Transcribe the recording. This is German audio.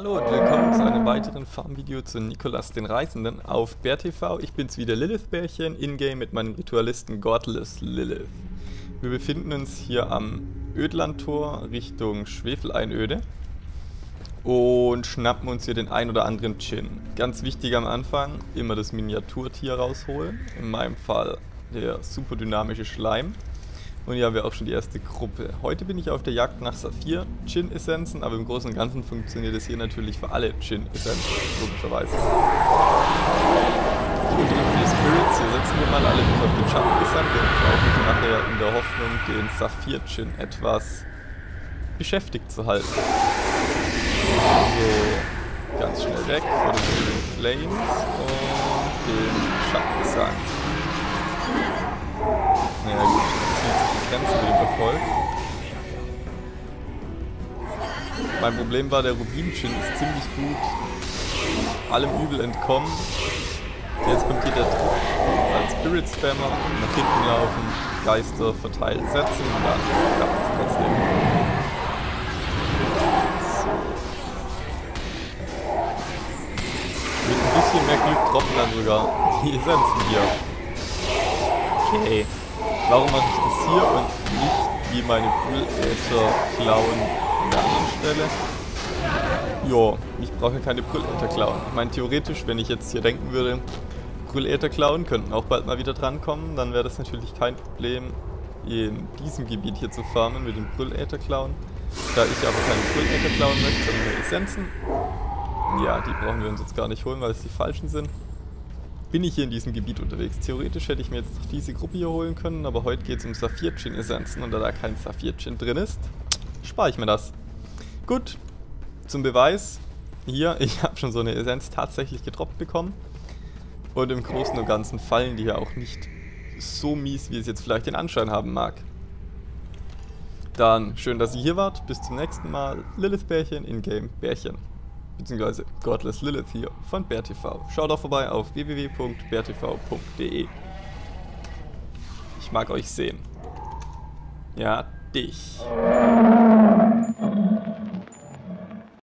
Hallo und willkommen zu einem weiteren Farmvideo zu Nikolas den Reisenden auf BärTV. Ich bin's wieder Lilith-Bärchen, in-game mit meinem Ritualisten Godless Lilith. Wir befinden uns hier am Ödlandtor Richtung Schwefeleinöde und schnappen uns hier den ein oder anderen Chin. Ganz wichtig am Anfang, immer das Miniaturtier rausholen, in meinem Fall der super dynamische Schleim. Und hier haben wir auch schon die erste Gruppe. Heute bin ich auf der Jagd nach Saphir Gin Essenzen, aber im Großen und Ganzen funktioniert es hier natürlich für alle Gin Essenzen, logischerweise. Und die vier Spirits, hier setzen wir mal alle bis auf den Schatten gesandt und brauchen sie nachher in der Hoffnung, den Saphir Gin etwas beschäftigt zu halten. Also ganz schnell weg vor den Flames und Grenze mit dem Erfolg. Mein Problem war, der Rubin-Chin ist ziemlich gut allem Übel entkommen. Jetzt kommt hier der Druck als Spirit-Spammer, nach hinten laufen, Geister verteilt setzen und dann klappt es trotzdem. So. Mit ein bisschen mehr Glück droppen dann sogar die Essenzen hier. Okay. Warum mache ich das hier und nicht wie meine Brülläther klauen an der anderen Stelle? Jo, ich brauche ja keine Brülläther klauen. Ich meine, theoretisch, wenn ich jetzt hier denken würde, Brülläther klauen könnten auch bald mal wieder drankommen, dann wäre das natürlich kein Problem, in diesem Gebiet hier zu farmen mit den Brülläther klauen. Da ich aber keine Brülläther klauen möchte, sondern nur Essenzen, ja, die brauchen wir uns jetzt gar nicht holen, weil es die falschen sind bin ich hier in diesem Gebiet unterwegs. Theoretisch hätte ich mir jetzt noch diese Gruppe hier holen können, aber heute geht es um Saphir-Chin-Essenzen und da da kein Saphir-Chin drin ist, spare ich mir das. Gut, zum Beweis. Hier, ich habe schon so eine Essenz tatsächlich gedroppt bekommen. Und im Großen und Ganzen fallen die ja auch nicht so mies, wie es jetzt vielleicht den Anschein haben mag. Dann schön, dass ihr hier wart. Bis zum nächsten Mal. Lilith Bärchen in Game Bärchen beziehungsweise Godless Lilith hier von BärTV. Schaut auch vorbei auf www.bärtv.de. Ich mag euch sehen. Ja, dich.